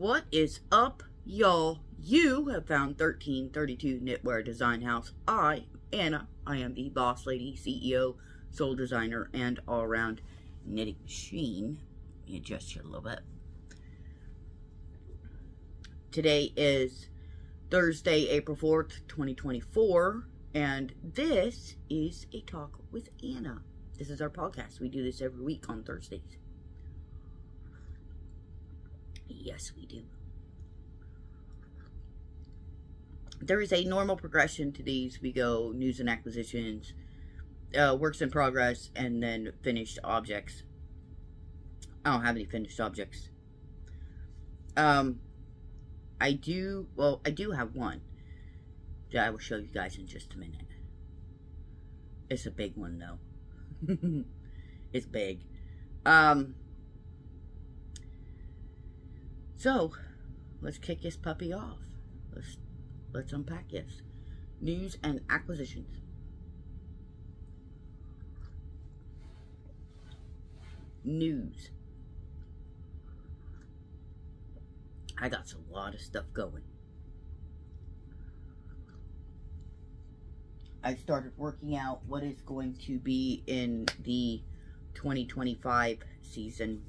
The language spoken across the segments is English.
What is up, y'all? You have found 1332 Knitwear Design House. I, Ana, I am the boss lady, CEO, sole designer, and all-around knitting machine. Let me adjust you a little bit. Today is Thursday, April 4th, 2024, and this is a talk with Ana. This is our podcast. We do this every week on Thursdays. Yes, we do. There is a normal progression to these. We go news and acquisitions, uh, works in progress, and then finished objects. I don't have any finished objects. Um, I do, well, I do have one that I will show you guys in just a minute. It's a big one, though. it's big. Um, so, let's kick this puppy off. Let's let's unpack this. News and acquisitions. News. I got a lot of stuff going. I started working out what is going to be in the 2025 season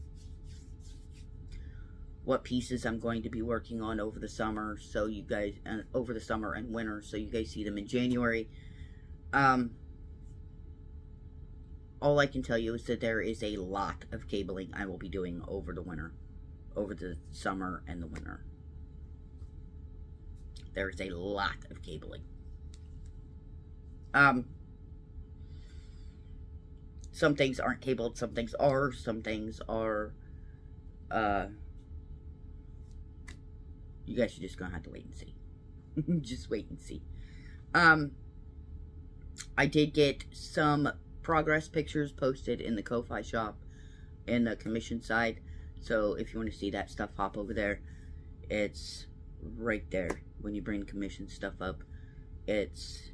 what pieces I'm going to be working on over the summer, so you guys, uh, over the summer and winter, so you guys see them in January. Um, all I can tell you is that there is a lot of cabling I will be doing over the winter, over the summer and the winter. There is a lot of cabling. Um, some things aren't cabled, some things are, some things are, uh, you guys are just gonna have to wait and see. just wait and see. Um, I did get some progress pictures posted in the Ko-Fi shop in the commission side. So if you want to see that stuff, hop over there. It's right there when you bring commission stuff up. It's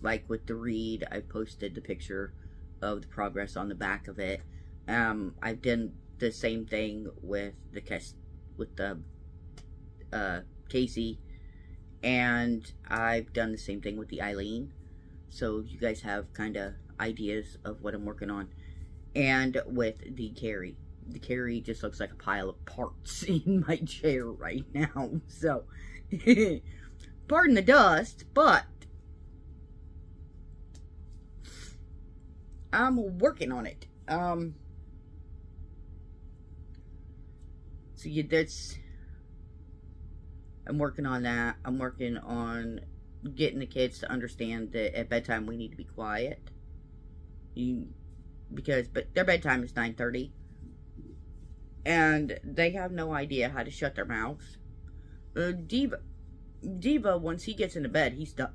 like with the read, I posted the picture of the progress on the back of it. Um, I've done the same thing with the with the uh, Casey, and I've done the same thing with the Eileen. So you guys have kind of ideas of what I'm working on. And with the Carrie. The Carrie just looks like a pile of parts in my chair right now. So, pardon the dust, but I'm working on it. Um, so yeah, that's I'm working on that. I'm working on getting the kids to understand that at bedtime we need to be quiet. You, because but their bedtime is 9:30, and they have no idea how to shut their mouths. Uh, Diva, Diva, once he gets into bed, he's done.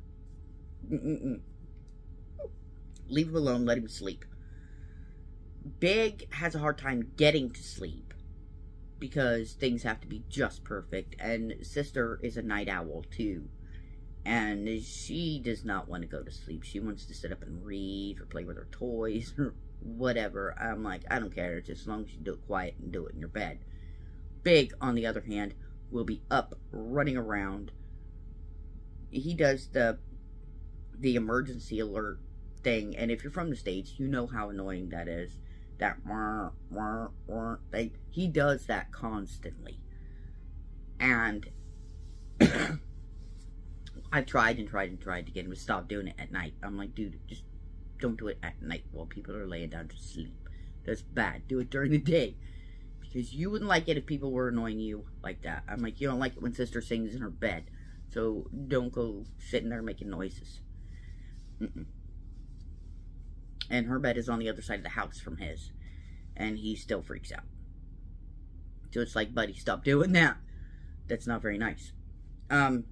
Mm -mm. Leave him alone. Let him sleep. Big has a hard time getting to sleep because things have to be just perfect. And sister is a night owl too. And she does not want to go to sleep. She wants to sit up and read or play with her toys or whatever. I'm like, I don't care. Just as long as you do it quiet and do it in your bed. Big, on the other hand, will be up running around. He does the the emergency alert thing, and if you're from the States, you know how annoying that is that wah, wah, wah, they, he does that constantly. And I've tried and tried and tried to get him to stop doing it at night. I'm like, dude, just don't do it at night while people are laying down to sleep. That's bad. Do it during the day. Because you wouldn't like it if people were annoying you like that. I'm like, you don't like it when sister sings in her bed. So don't go sitting there making noises. Mm -mm and her bed is on the other side of the house from his. And he still freaks out. So it's like buddy stop doing that. That's not very nice. Um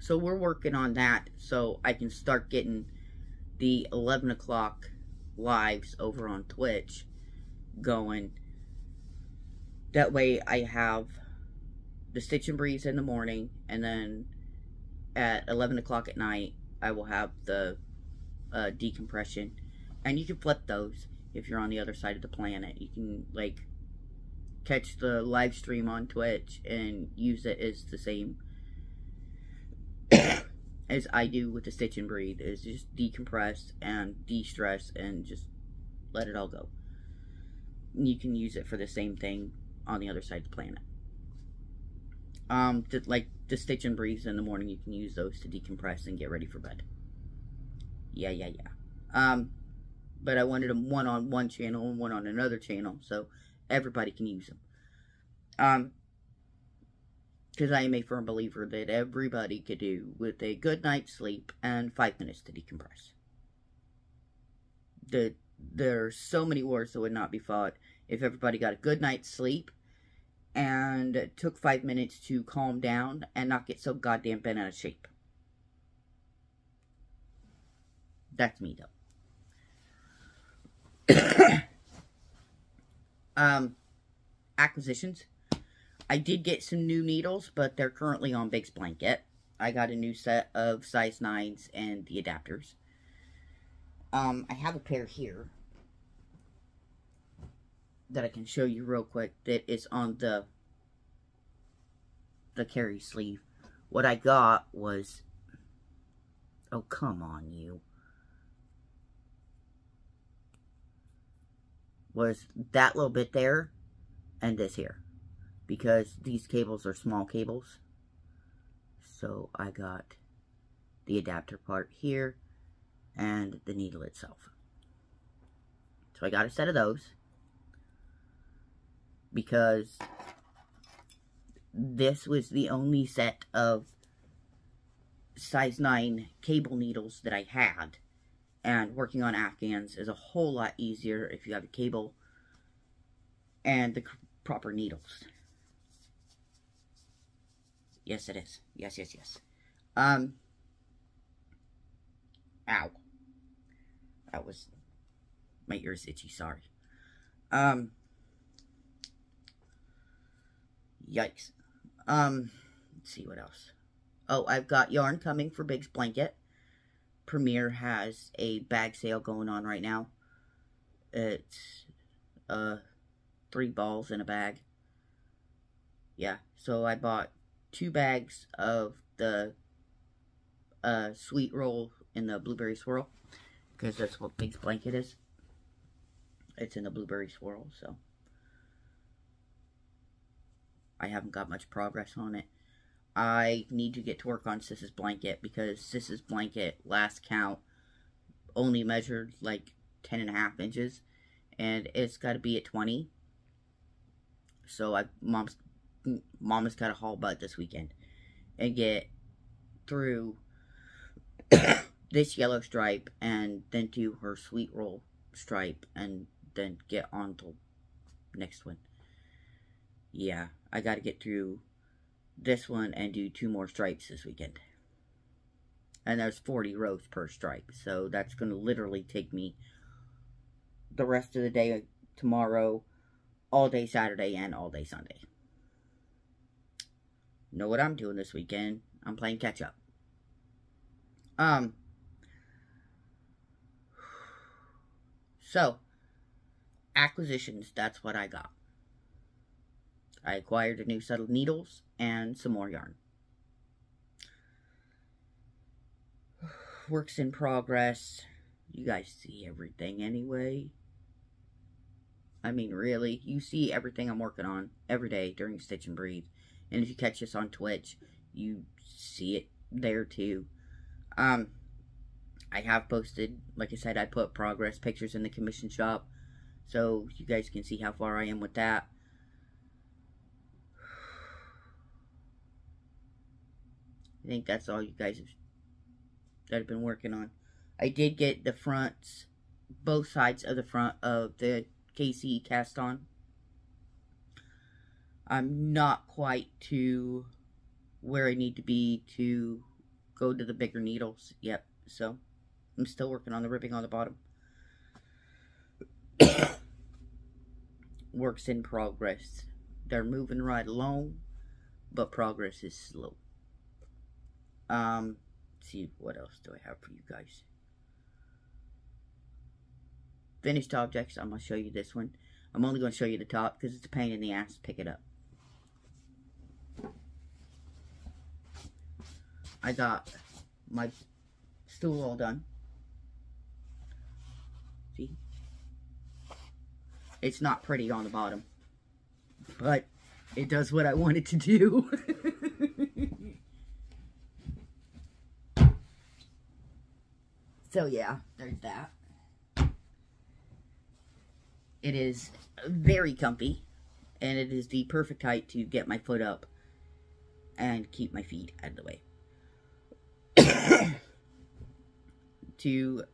so we're working on that so i can start getting the 11 o'clock lives over on twitch going. That way i have the stitch and breathe in the morning and then at 11 o'clock at night i will have the uh, decompression. And you can flip those if you're on the other side of the planet. You can, like, catch the live stream on Twitch and use it as the same as I do with the Stitch and Breathe is just decompress and de-stress and just let it all go. You can use it for the same thing on the other side of the planet. Um, to, like the Stitch and Breathe in the morning, you can use those to decompress and get ready for bed. Yeah, yeah, yeah. Um, but I wanted them one on one channel and one on another channel, so everybody can use them. Um, because I am a firm believer that everybody could do with a good night's sleep and five minutes to decompress. The, there are so many wars that would not be fought if everybody got a good night's sleep and took five minutes to calm down and not get so goddamn bent out of shape. That's me, though. um, acquisitions. I did get some new needles, but they're currently on Big's Blanket. I got a new set of size 9s and the adapters. Um, I have a pair here that I can show you real quick that is on the the Carrie sleeve. What I got was oh come on you was that little bit there and this here because these cables are small cables so I got the adapter part here and the needle itself so I got a set of those because this was the only set of size 9 cable needles that I had. And working on Afghans is a whole lot easier if you have a cable and the proper needles. Yes, it is. Yes, yes, yes. Um, ow. That was, my ear's itchy, sorry. Um, Yikes. Um, let's see what else. Oh, I've got yarn coming for Big's Blanket. Premier has a bag sale going on right now. It's, uh, three balls in a bag. Yeah, so I bought two bags of the, uh, sweet roll in the blueberry swirl. Because that's what Big's Blanket is. It's in the blueberry swirl, so. I haven't got much progress on it. I need to get to work on Sis's blanket because Sis's blanket last count only measured like 10 and a half inches and it's got to be at 20. So I mom's mom has got to haul butt this weekend and get through this yellow stripe and then do her sweet roll stripe and then get on to next one. Yeah. I got to get through this one and do two more stripes this weekend. And there's 40 rows per stripe. So that's going to literally take me the rest of the day tomorrow, all day Saturday, and all day Sunday. Know what I'm doing this weekend? I'm playing catch up. Um. So, acquisitions, that's what I got. I acquired a new set of needles and some more yarn. Works in progress. You guys see everything anyway. I mean, really, you see everything I'm working on every day during Stitch and Breathe. And if you catch us on Twitch, you see it there too. Um, I have posted, like I said, I put progress pictures in the commission shop. So you guys can see how far I am with that. I think that's all you guys have, that have been working on. I did get the fronts, both sides of the front of the Casey cast on. I'm not quite to where I need to be to go to the bigger needles yet, so I'm still working on the ribbing on the bottom. Works in progress. They're moving right along, but progress is slow. Um, see, what else do I have for you guys? Finished objects, I'm going to show you this one. I'm only going to show you the top because it's a pain in the ass to pick it up. I got my stool all done. See? It's not pretty on the bottom. But it does what I want it to do. so yeah, there's that. It is very comfy. And it is the perfect height to get my foot up and keep my feet out of the way. to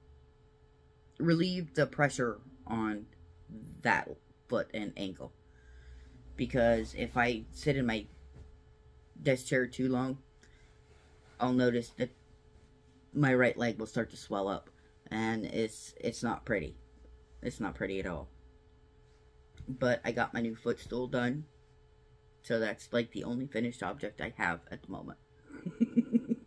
relieve the pressure on that foot and ankle. Because if I sit in my desk chair too long, I'll notice that my right leg will start to swell up. And it's it's not pretty. It's not pretty at all. But I got my new footstool done. So that's like the only finished object I have at the moment.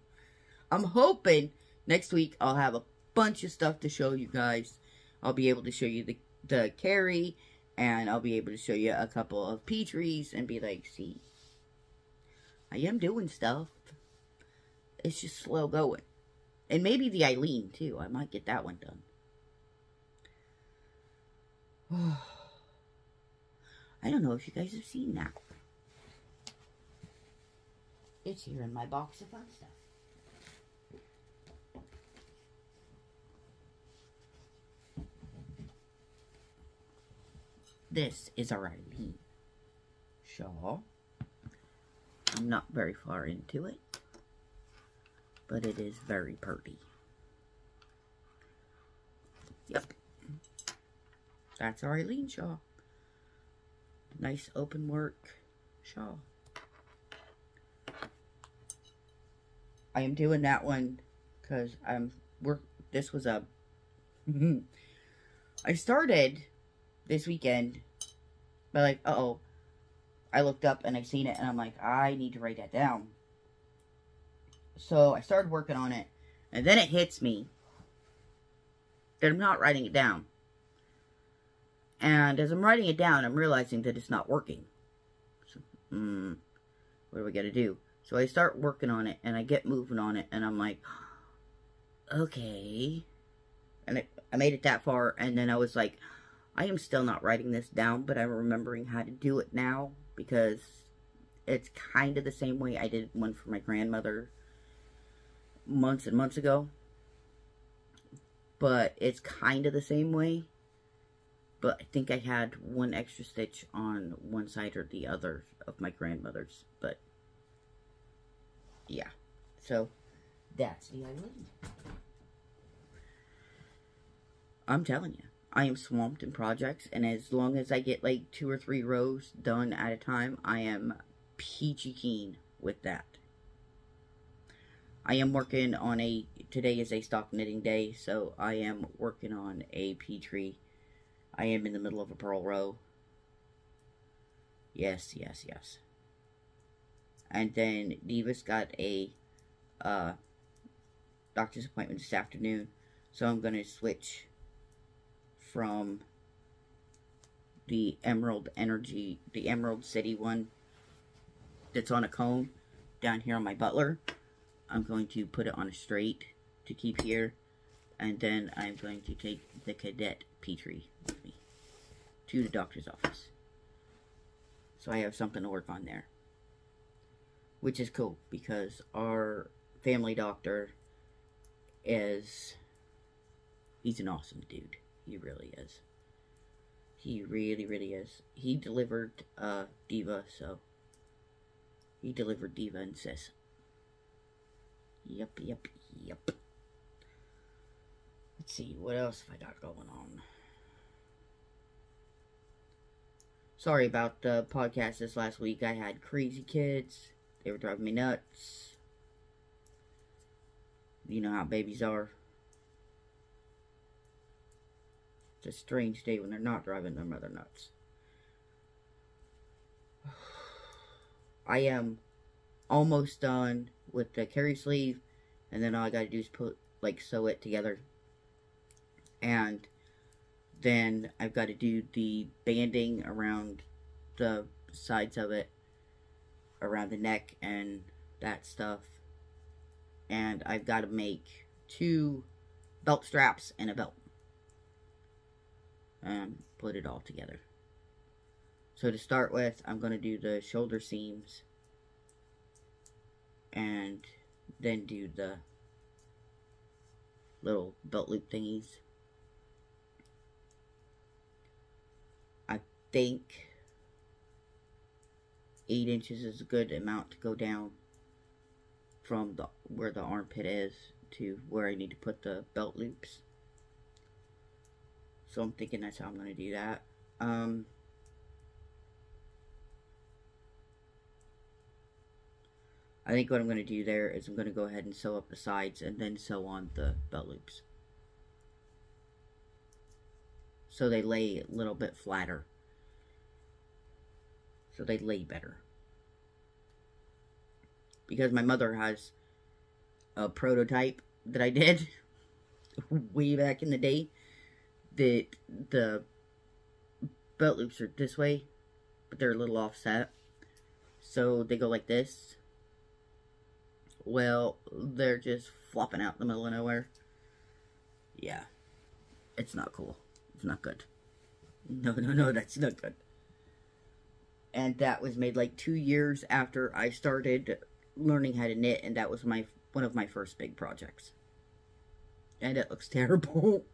I'm hoping next week I'll have a bunch of stuff to show you guys. I'll be able to show you the, the Carrie, and I'll be able to show you a couple of Petries and be like, see, I am doing stuff. It's just slow going. And maybe the Eileen, too. I might get that one done. I don't know if you guys have seen that. It's here in my box of fun stuff. This is a Eileen shawl. I'm not very far into it, but it is very pretty. Yep. That's our Eileen shawl. Nice open work shawl. I am doing that one because I'm work. This was a. I started this weekend but like, uh oh. I looked up and I seen it and I'm like, I need to write that down. So I started working on it. And then it hits me that I'm not writing it down. And as I'm writing it down, I'm realizing that it's not working. So, hmm, what do we got to do? So I start working on it and I get moving on it and I'm like, okay. And I made it that far and then I was like, I am still not writing this down, but I'm remembering how to do it now because it's kind of the same way I did one for my grandmother months and months ago. But it's kind of the same way. But I think I had one extra stitch on one side or the other of my grandmother's. But, yeah. So, that's the Eileen. I'm telling you. I am swamped in projects, and as long as I get like two or three rows done at a time, I am peachy keen with that. I am working on a, today is a stock knitting day, so I am working on a Petrie. I am in the middle of a purl row. Yes, yes, yes. And then Diva's got a uh, doctor's appointment this afternoon, so I'm going to switch from the Emerald Energy, the Emerald City one that's on a cone down here on my butler. I'm going to put it on a straight to keep here. And then I'm going to take the Cadet Petrie with me to the doctor's office. So I have something to work on there. Which is cool because our family doctor is, he's an awesome dude. He really is. He really, really is. He delivered uh, Diva, so he delivered Diva and Sis. Yep, yep, yep. Let's see, what else have I got going on? Sorry about the podcast this last week. I had crazy kids. They were driving me nuts. You know how babies are. It's a strange day when they're not driving their mother nuts. I am almost done with the Carrie sleeve, and then all I gotta do is put, like, sew it together. And Then I've got to do the banding around the sides of it, around the neck and that stuff. And I've got to make two belt straps and a belt. And put it all together. So to start with, I'm going to do the shoulder seams. And then do the little belt loop thingies. I think 8 inches is a good amount to go down from the where the armpit is to where I need to put the belt loops. So I'm thinking that's how I'm going to do that. Um, I think what I'm going to do there is I'm going to go ahead and sew up the sides and then sew on the belt loops. So they lay a little bit flatter. So they lay better. Because my mother has a prototype that I did way back in the day that the belt loops are this way, but they're a little offset. So they go like this well, they're just flopping out in the middle of nowhere. Yeah. It's not cool. It's not good. No, no, no, that's not good. And that was made like two years after I started learning how to knit, and that was my one of my first big projects. And it looks terrible.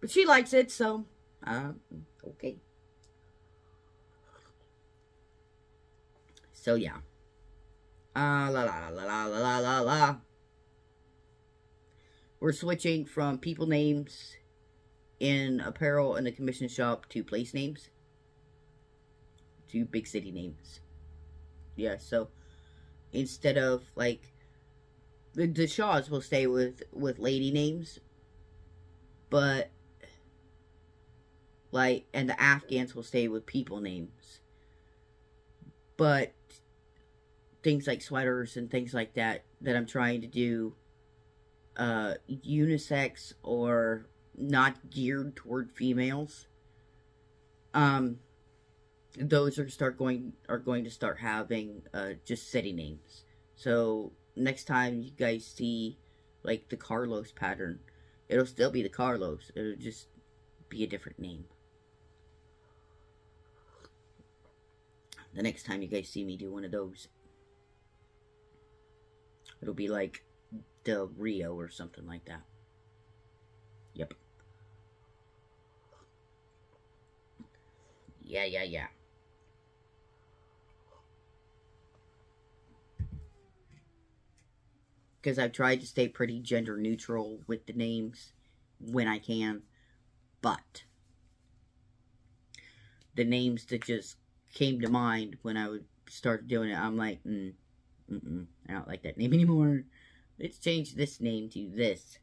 but she likes it, so, uh, okay. So, yeah. Ah, la la la la la la la la. We're switching from people names in apparel in the commission shop to place names to big city names. Yeah, so instead of like the, the Shaws will stay with with lady names, but like and the Afghans will stay with people names. But things like sweaters and things like that that I'm trying to do uh, unisex or not geared toward females. Um, those are start going are going to start having uh, just city names. So next time you guys see like the Carlos pattern, it'll still be the Carlos. It'll just be a different name. The next time you guys see me do one of those. It'll be like Del Rio or something like that. Yep. Yeah, yeah, yeah. Because I've tried to stay pretty gender neutral with the names when I can. But the names that just came to mind when I would start doing it, I'm like, mm, Mm-mm, I don't like that name anymore. Let's change this name to this.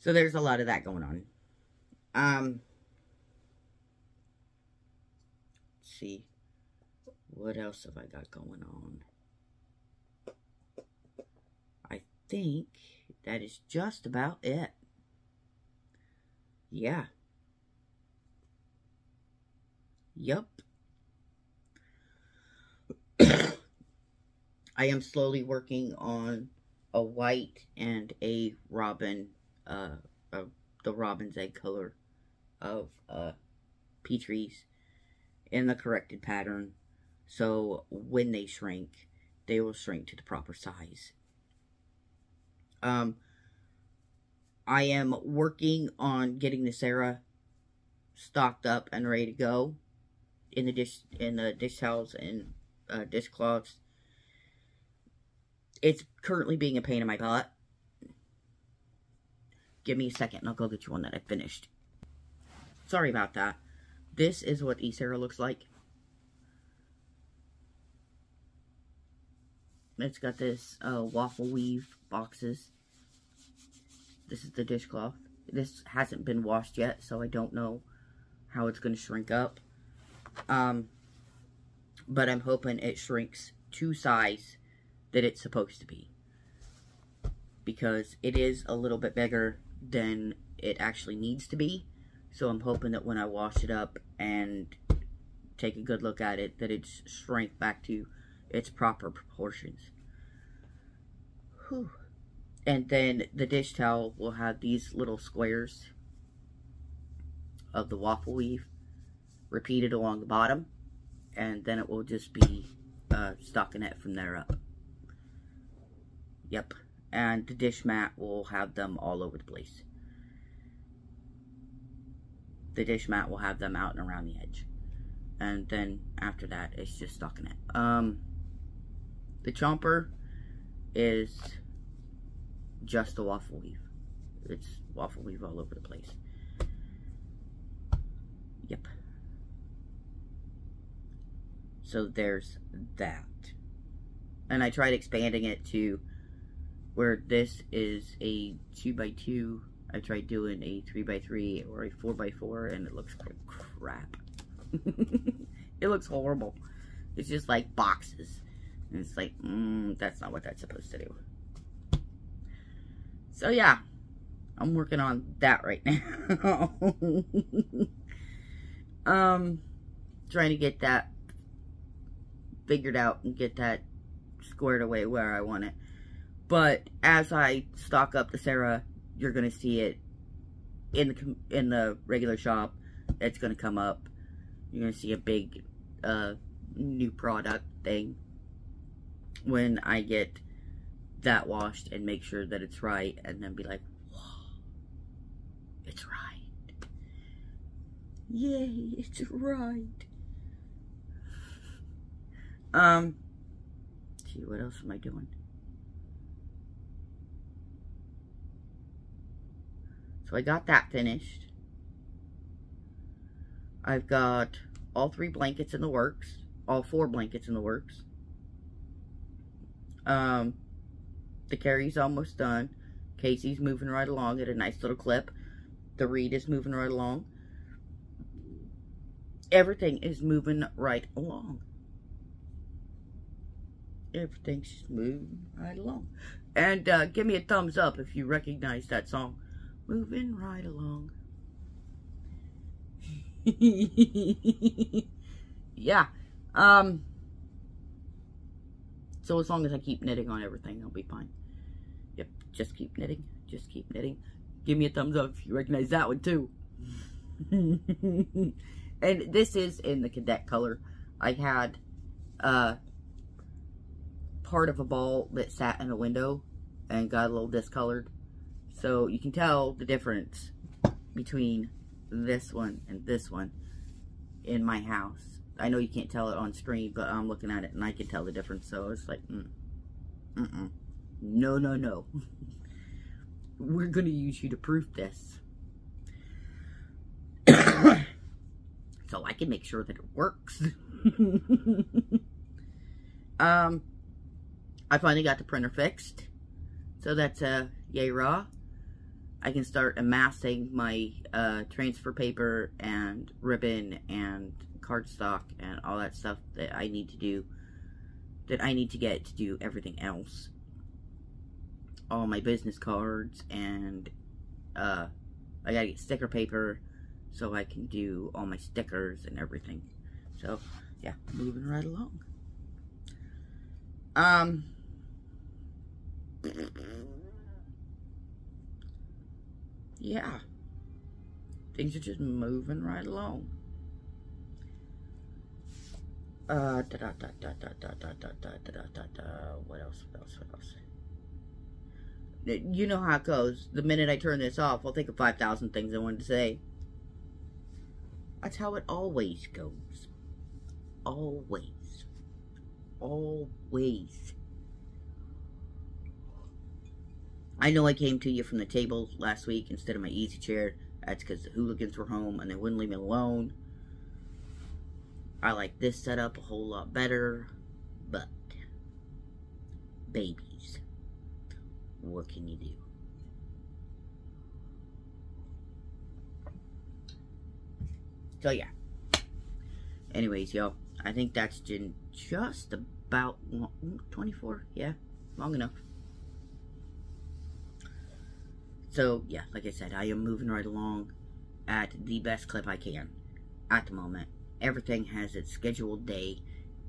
So there's a lot of that going on. Um, see. What else have I got going on? I think that is just about it. Yeah. Yup. I am slowly working on a white and a robin, uh, uh the robin's egg color of uh, Petries in the corrected pattern. So when they shrink, they will shrink to the proper size. Um, I am working on getting the Sarah stocked up and ready to go in the dish in the dish towels and uh, dishcloths it's currently being a pain in my butt. Give me a second and I'll go get you one that I finished. Sorry about that. This is what Sarah looks like. It's got this uh, waffle weave boxes. This is the dishcloth. This hasn't been washed yet, so I don't know how it's going to shrink up. Um, but I'm hoping it shrinks to size that it's supposed to be. Because it is a little bit bigger than it actually needs to be. So I'm hoping that when I wash it up and take a good look at it, that it's shrank back to its proper proportions. Whew. And then the dish towel will have these little squares of the waffle weave repeated along the bottom. And then it will just be uh, stockinette from there up. Yep. And the dish mat will have them all over the place. The dish mat will have them out and around the edge. And then after that, it's just stuck in it. Um, the chomper is just the waffle weave. It's waffle weave all over the place. Yep. So there's that. And I tried expanding it to where this is a 2x2. I tried doing a 3x3 or a 4x4 and it looks like crap. it looks horrible. It's just like boxes. And it's like, mm, that's not what that's supposed to do. So yeah, I'm working on that right now. um, trying to get that figured out and get that squared away where I want it. But as I stock up the Sarah, you're gonna see it in the in the regular shop. It's gonna come up. You're gonna see a big uh, new product thing when I get that washed and make sure that it's right and then be like, whoa, it's right. Yay, it's right. Um, see, what else am I doing? So I got that finished. I've got all three blankets in the works. All four blankets in the works. Um, the Carrie's almost done. Casey's moving right along at a nice little clip. The reed is moving right along. Everything is moving right along. Everything's moving right along. And uh, give me a thumbs up if you recognize that song. Moving right along. yeah. Um. So as long as I keep knitting on everything, I'll be fine. Yep, just keep knitting. Just keep knitting. Give me a thumbs up if you recognize that one too. and this is in the cadet color. I had uh, part of a ball that sat in a window and got a little discolored. So you can tell the difference between this one and this one in my house. I know you can't tell it on screen, but I'm looking at it and I can tell the difference. So it's like, mm, mm, -mm. no, no, no. We're going to use you to proof this. so I can make sure that it works. um, I finally got the printer fixed. So that's a yay raw. I can start amassing my uh, transfer paper and ribbon and cardstock and all that stuff that I need to do, that I need to get to do everything else. All my business cards and uh, I gotta get sticker paper so I can do all my stickers and everything. So, yeah, moving right along. Um, yeah, things are just moving right along. Uh, da da da da da da da da da da da da. What else? What else? What else? You know how it goes. The minute I turn this off, I'll think of 5,000 things I wanted to say. That's how it always goes. Always. Always. I know I came to you from the table last week instead of my easy chair. That's because the hooligans were home and they wouldn't leave me alone. I like this setup a whole lot better, but babies, what can you do? So yeah. Anyways, yo, I think that's just about 24. Yeah, long enough. So, yeah, like I said, I am moving right along. at the best clip I can at the moment. Everything has its scheduled day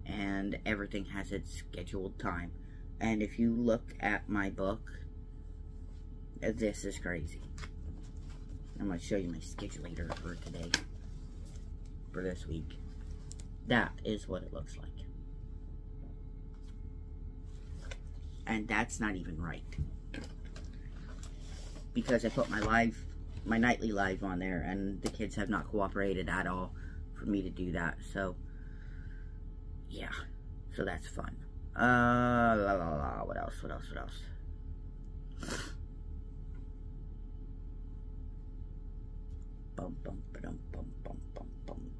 and everything has its scheduled time. And if you look at my book, this is crazy. I'm going to show you my schedulator for today, for this week. That is what it looks like. And that's not even right. Because I put my live, my nightly live on there, and the kids have not cooperated at all for me to do that. So, yeah. So that's fun. Uh, la la la. What else? What else? What else? Bum bum ba dum bum bum bum bum.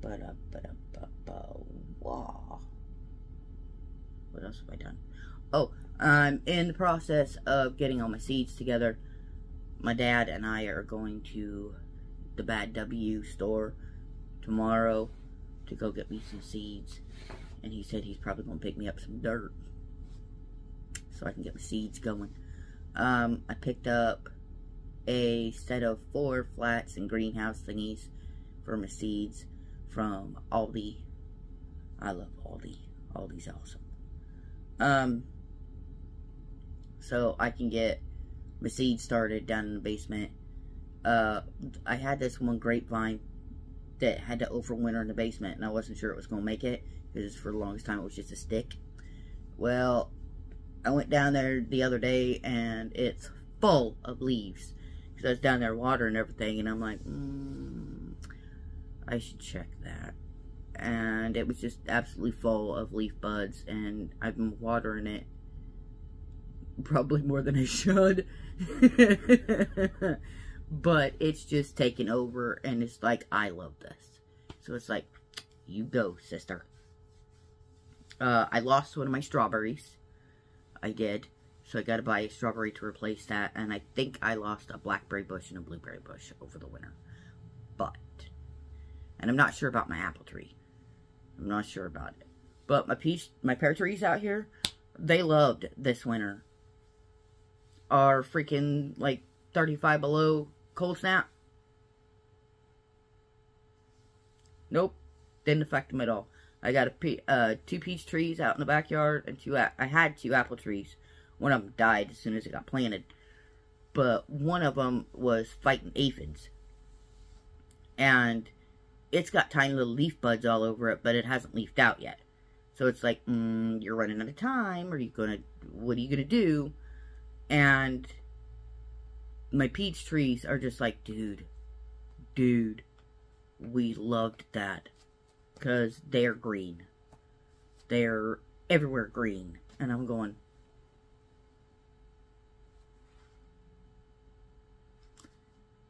Ba da ba da ba ba wah. What else have I done? Oh, I'm in the process of getting all my seeds together. My dad and I are going to the Bad W store tomorrow to go get me some seeds. And he said he's probably going to pick me up some dirt so I can get my seeds going. Um, I picked up a set of four flats and greenhouse thingies for my seeds from Aldi. I love Aldi. Aldi's awesome. Um, so I can get my seed started down in the basement. Uh, I had this one grapevine that had to overwinter in the basement, and I wasn't sure it was going to make it because for the longest time it was just a stick. Well, I went down there the other day, and it's full of leaves because I was down there watering everything, and I'm like, mm, I should check that. And it was just absolutely full of leaf buds, and I've been watering it probably more than I should. but it's just taken over and it's like I love this. So it's like you go, sister. Uh, I lost one of my strawberries. I did. So I gotta buy a strawberry to replace that. And I think I lost a blackberry bush and a blueberry bush over the winter. But, and I'm not sure about my apple tree. I'm not sure about it. But my peach, my pear trees out here, they loved this winter. Are freaking like 35 below cold snap. Nope, didn't affect them at all. I got a uh, two peach trees out in the backyard and two. I had two apple trees. One of them died as soon as it got planted, but one of them was fighting aphids, and it's got tiny little leaf buds all over it, but it hasn't leafed out yet. So it's like, mm, you're running out of time. Are you gonna? What are you gonna do? And my peach trees are just like, dude, dude, we loved that. Because they're green. They're everywhere green. And I'm going,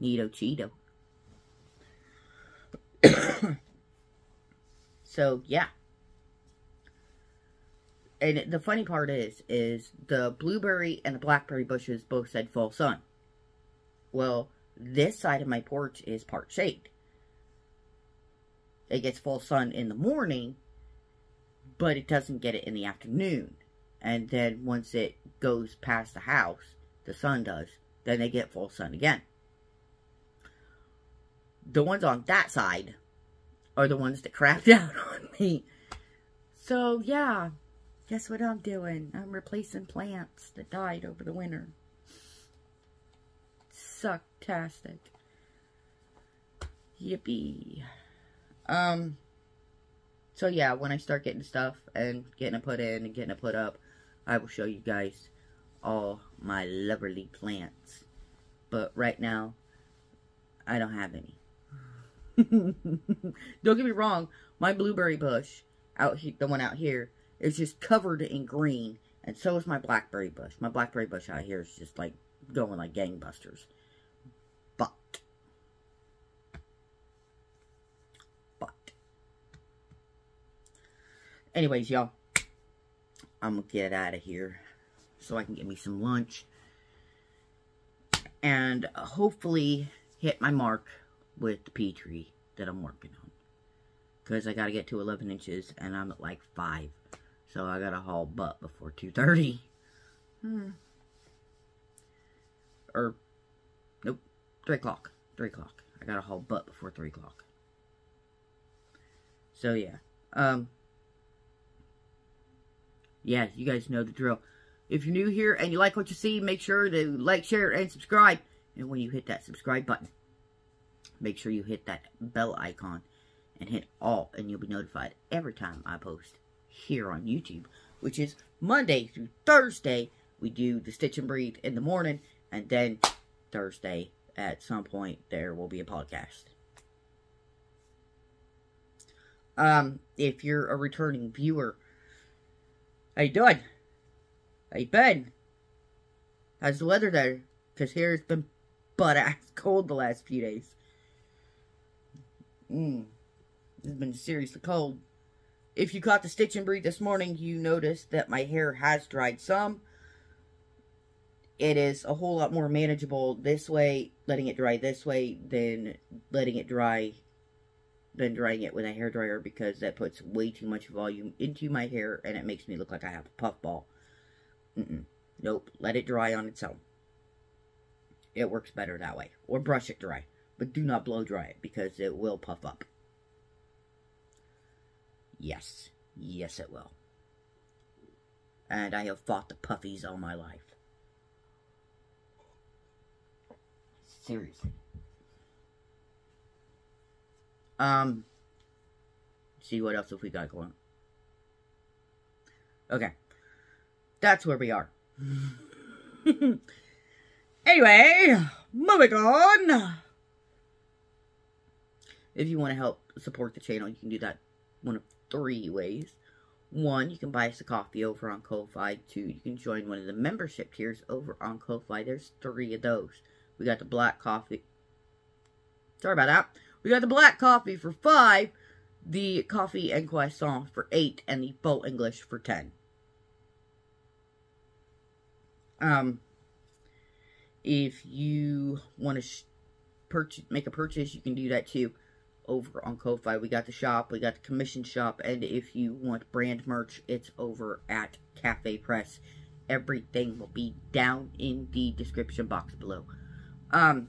Neato Cheeto. so, yeah. And the funny part is, is the blueberry and the blackberry bushes both said full sun. Well, this side of my porch is part shade. It gets full sun in the morning, but it doesn't get it in the afternoon. And then once it goes past the house, the sun does, then they get full sun again. The ones on that side are the ones that crapped out on me. So, yeah, guess what I'm doing? I'm replacing plants that died over the winter sucktastic. Yippee. Um, so yeah, when I start getting stuff and getting it put in and getting it put up, I will show you guys all my lovely plants. But right now, I don't have any. don't get me wrong, my blueberry bush, out here, the one out here, is just covered in green, and so is my blackberry bush. My blackberry bush out here is just like going like gangbusters. But. But. Anyways, y'all, I'm gonna get out of here so I can get me some lunch and hopefully hit my mark with the Petrie that I'm working on. Because I got to get to 11 inches and I'm at like 5. So I got to haul butt before 2.30. Hmm. Or Nope. 3 o'clock. 3 o'clock. I got a whole butt before 3 o'clock. So, yeah. Um, yeah, you guys know the drill. If you're new here and you like what you see, make sure to like, share, and subscribe. And when you hit that subscribe button, make sure you hit that bell icon and hit all, and you'll be notified every time I post here on YouTube, which is Monday through Thursday. We do the Stitch and Breathe in the morning, and then Thursday at some point there will be a podcast. Um, if you're a returning viewer, how you doing? How you been? How's the weather there? Because here it's been butt ass cold the last few days. Mmm. It's been seriously cold. If you caught the stitch and breathe this morning, you noticed that my hair has dried some. It is a whole lot more manageable this way, letting it dry this way, than letting it dry, than drying it with a hair dryer because that puts way too much volume into my hair and it makes me look like I have a puffball. Mm-mm. Nope. Let it dry on its own. It works better that way. Or brush it dry. But do not blow dry it because it will puff up. Yes. Yes, it will. And I have fought the puffies all my life. Seriously. Um, see what else have we got going. Okay. That's where we are. anyway, moving on. If you want to help support the channel, you can do that one of three ways. One, you can buy us a coffee over on Ko-Fi. Two, you can join one of the membership tiers over on Ko-Fi. There's three of those. We got the black coffee. Sorry about that. We got the black coffee for five, the coffee and croissant for eight, and the boat English for ten. Um, if you want to purchase, make a purchase, you can do that too over on Ko-Fi. We got the shop, we got the commission shop, and if you want brand merch, it's over at Cafepress. Everything will be down in the description box below. Um,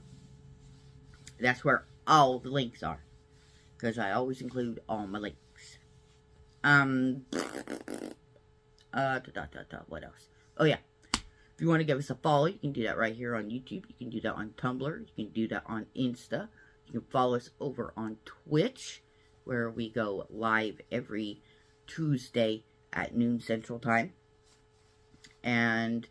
that's where all the links are, because I always include all my links. Um, uh, da, da, da, da, what else? Oh yeah, if you want to give us a follow, you can do that right here on YouTube. You can do that on Tumblr. You can do that on Insta. You can follow us over on Twitch, where we go live every Tuesday at noon Central Time. And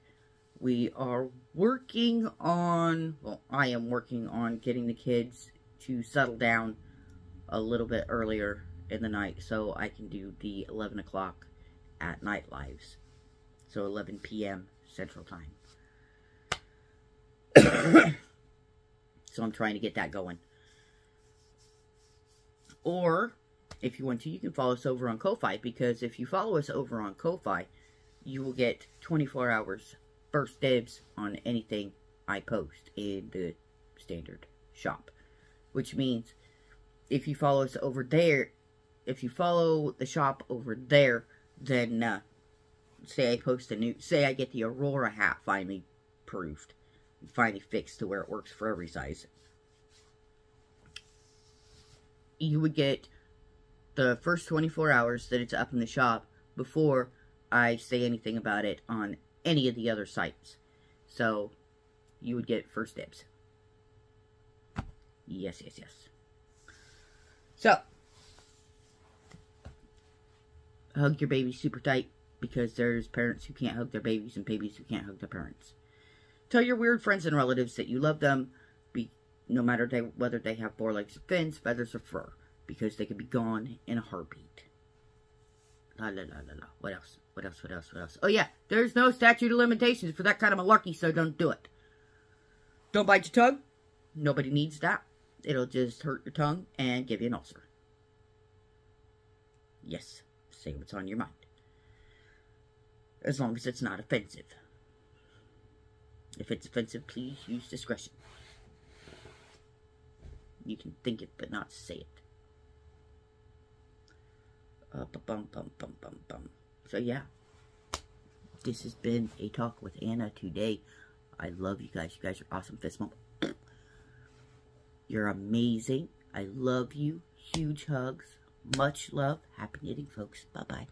we are working on, well, I am working on getting the kids to settle down a little bit earlier in the night so I can do the 11 o'clock at night lives. So 11 p.m. Central Time. so I'm trying to get that going. Or, if you want to, you can follow us over on Ko-Fi, because if you follow us over on Ko-Fi, you will get 24 hours first dibs on anything I post in the standard shop. Which means, if you follow us over there, if you follow the shop over there, then, uh, say I post a new, say I get the Aurora hat finally proofed, finally fixed to where it works for every size you would get the first 24 hours that it's up in the shop before I say anything about it on any of the other sites. So, you would get first dibs. Yes, yes, yes. So, hug your baby super tight because there's parents who can't hug their babies and babies who can't hug their parents. Tell your weird friends and relatives that you love them no matter they, whether they have four legs of fins, feathers, or fur, because they can be gone in a heartbeat. La la la la la. What else? What else? What else? What else? Oh yeah, there's no statute of limitations for that kind of malarkey, so don't do it. Don't bite your tongue. Nobody needs that. It'll just hurt your tongue and give you an ulcer. Yes, say what's on your mind. As long as it's not offensive. If it's offensive, please use discretion. You can think it, but not say it. Uh, bum, bum, bum, bum, bum. So, yeah. This has been a talk with Ana today. I love you guys. You guys are awesome. Fist bump. You're amazing. I love you. Huge hugs. Much love. Happy knitting, folks. Bye-bye.